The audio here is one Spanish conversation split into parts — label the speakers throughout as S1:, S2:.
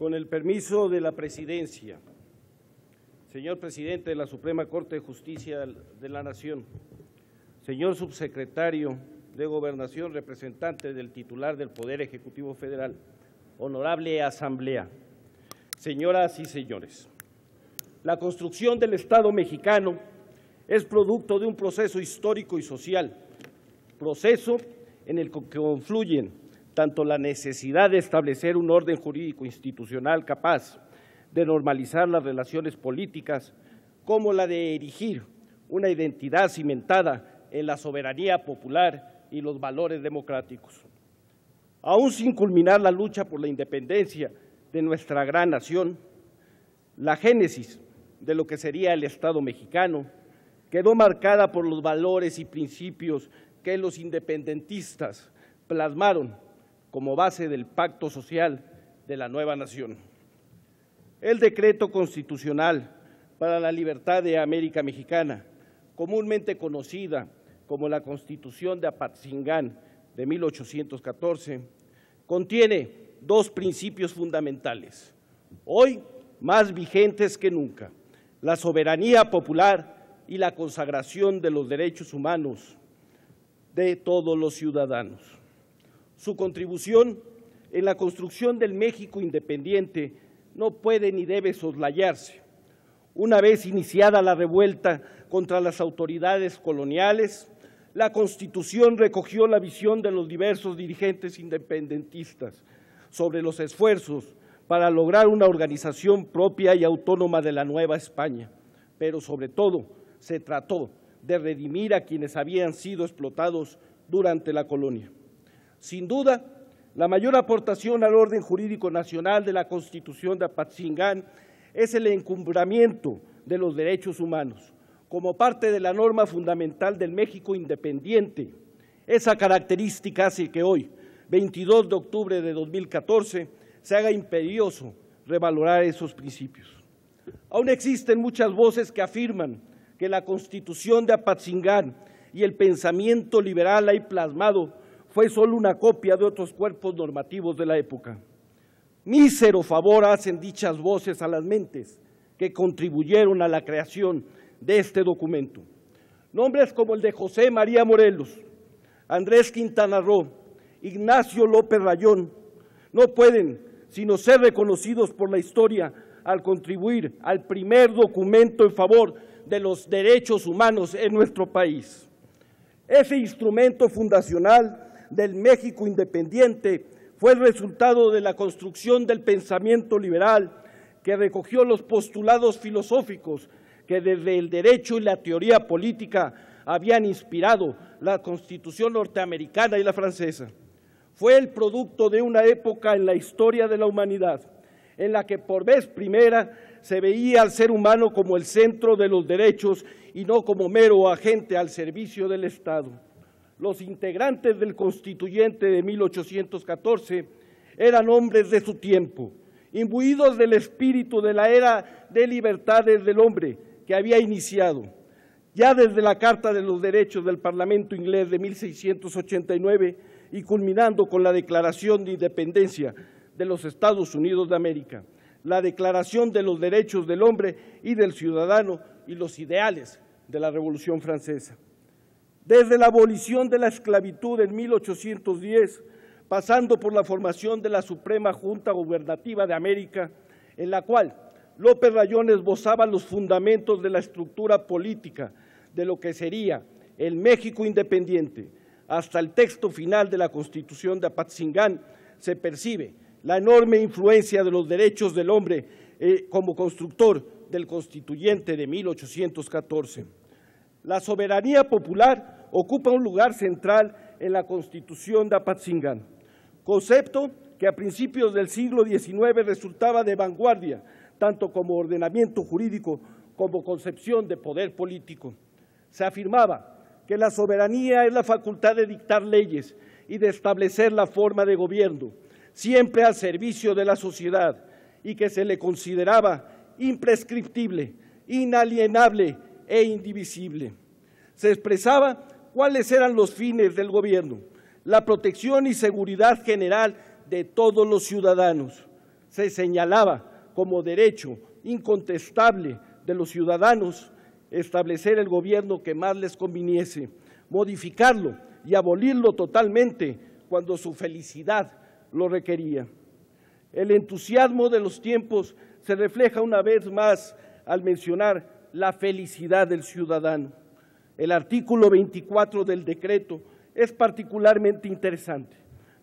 S1: Con el permiso de la presidencia, señor presidente de la Suprema Corte de Justicia de la Nación, señor subsecretario de Gobernación, representante del titular del Poder Ejecutivo Federal, honorable Asamblea, señoras y señores, la construcción del Estado mexicano es producto de un proceso histórico y social, proceso en el que confluyen tanto la necesidad de establecer un orden jurídico institucional capaz de normalizar las relaciones políticas, como la de erigir una identidad cimentada en la soberanía popular y los valores democráticos. Aún sin culminar la lucha por la independencia de nuestra gran nación, la génesis de lo que sería el Estado mexicano quedó marcada por los valores y principios que los independentistas plasmaron como base del pacto social de la nueva nación. El decreto constitucional para la libertad de América Mexicana, comúnmente conocida como la Constitución de Apatzingán de 1814, contiene dos principios fundamentales, hoy más vigentes que nunca, la soberanía popular y la consagración de los derechos humanos de todos los ciudadanos. Su contribución en la construcción del México independiente no puede ni debe soslayarse. Una vez iniciada la revuelta contra las autoridades coloniales, la Constitución recogió la visión de los diversos dirigentes independentistas sobre los esfuerzos para lograr una organización propia y autónoma de la Nueva España, pero sobre todo se trató de redimir a quienes habían sido explotados durante la colonia. Sin duda, la mayor aportación al orden jurídico nacional de la Constitución de Apatzingán es el encumbramiento de los derechos humanos como parte de la norma fundamental del México independiente. Esa característica hace que hoy, 22 de octubre de 2014, se haga imperioso revalorar esos principios. Aún existen muchas voces que afirman que la Constitución de Apatzingán y el pensamiento liberal ahí plasmado fue solo una copia de otros cuerpos normativos de la época. Mísero favor hacen dichas voces a las mentes que contribuyeron a la creación de este documento. Nombres como el de José María Morelos, Andrés Quintana Roo, Ignacio López Rayón, no pueden sino ser reconocidos por la historia al contribuir al primer documento en favor de los derechos humanos en nuestro país. Ese instrumento fundacional del México independiente fue el resultado de la construcción del pensamiento liberal que recogió los postulados filosóficos que desde el derecho y la teoría política habían inspirado la Constitución norteamericana y la francesa. Fue el producto de una época en la historia de la humanidad en la que por vez primera se veía al ser humano como el centro de los derechos y no como mero agente al servicio del Estado. Los integrantes del constituyente de 1814 eran hombres de su tiempo, imbuidos del espíritu de la era de libertades del hombre que había iniciado. Ya desde la Carta de los Derechos del Parlamento inglés de 1689 y culminando con la Declaración de Independencia de los Estados Unidos de América la Declaración de los Derechos del Hombre y del Ciudadano y los ideales de la Revolución Francesa. Desde la abolición de la esclavitud en 1810, pasando por la formación de la Suprema Junta Gubernativa de América, en la cual López Rayón esbozaba los fundamentos de la estructura política de lo que sería el México independiente, hasta el texto final de la Constitución de Apatzingán, se percibe la enorme influencia de los derechos del hombre eh, como constructor del constituyente de 1814. La soberanía popular ocupa un lugar central en la Constitución de Apatzingán, concepto que a principios del siglo XIX resultaba de vanguardia, tanto como ordenamiento jurídico como concepción de poder político. Se afirmaba que la soberanía es la facultad de dictar leyes y de establecer la forma de gobierno, siempre al servicio de la sociedad y que se le consideraba imprescriptible, inalienable e indivisible. Se expresaba cuáles eran los fines del gobierno, la protección y seguridad general de todos los ciudadanos, se señalaba como derecho incontestable de los ciudadanos establecer el gobierno que más les conviniese, modificarlo y abolirlo totalmente cuando su felicidad lo requería. El entusiasmo de los tiempos se refleja una vez más al mencionar la felicidad del ciudadano. El artículo 24 del decreto es particularmente interesante.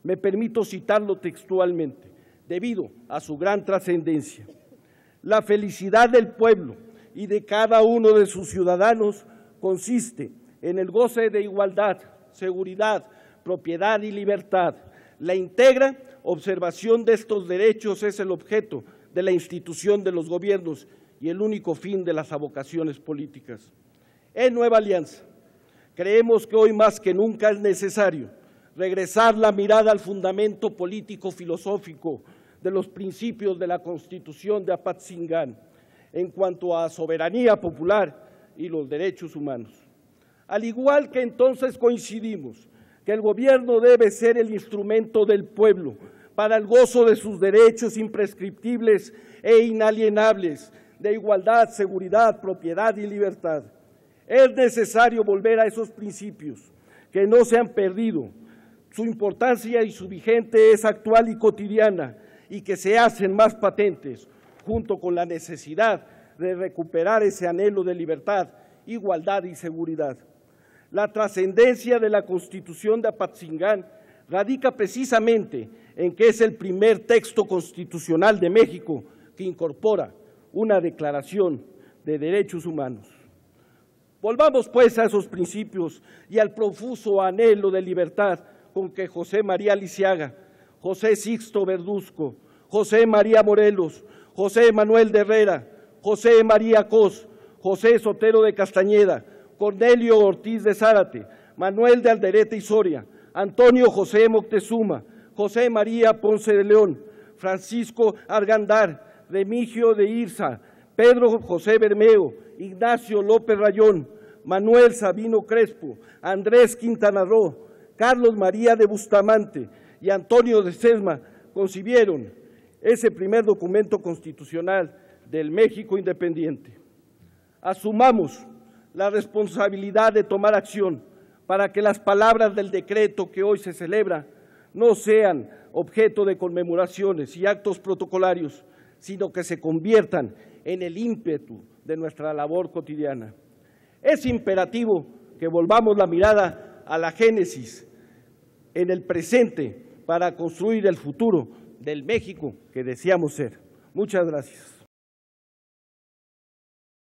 S1: Me permito citarlo textualmente, debido a su gran trascendencia. La felicidad del pueblo y de cada uno de sus ciudadanos consiste en el goce de igualdad, seguridad, propiedad y libertad. La integra observación de estos derechos es el objeto de la institución de los gobiernos y el único fin de las avocaciones políticas. En Nueva Alianza, creemos que hoy más que nunca es necesario regresar la mirada al fundamento político-filosófico de los principios de la Constitución de Apatzingán en cuanto a soberanía popular y los derechos humanos. Al igual que entonces coincidimos que el gobierno debe ser el instrumento del pueblo para el gozo de sus derechos imprescriptibles e inalienables de igualdad, seguridad, propiedad y libertad. Es necesario volver a esos principios que no se han perdido. Su importancia y su vigente es actual y cotidiana y que se hacen más patentes junto con la necesidad de recuperar ese anhelo de libertad, igualdad y seguridad. La trascendencia de la Constitución de Apatzingán radica precisamente en que es el primer texto constitucional de México que incorpora una declaración de derechos humanos. Volvamos pues a esos principios y al profuso anhelo de libertad con que José María Lisiaga, José Sixto Verduzco, José María Morelos, José Manuel de Herrera, José María Cos, José Sotero de Castañeda, Cornelio Ortiz de Zárate, Manuel de Alderete y Soria, Antonio José Moctezuma, José María Ponce de León, Francisco Argandar, Remigio de Irza, Pedro José Bermeo, Ignacio López Rayón, Manuel Sabino Crespo, Andrés Quintana Roo, Carlos María de Bustamante y Antonio de Sesma concibieron ese primer documento constitucional del México independiente. Asumamos la responsabilidad de tomar acción para que las palabras del decreto que hoy se celebra no sean objeto de conmemoraciones y actos protocolarios, sino que se conviertan en el ímpetu de nuestra labor cotidiana. Es imperativo que volvamos la mirada a la génesis en el presente para construir el futuro del México que deseamos ser. Muchas gracias.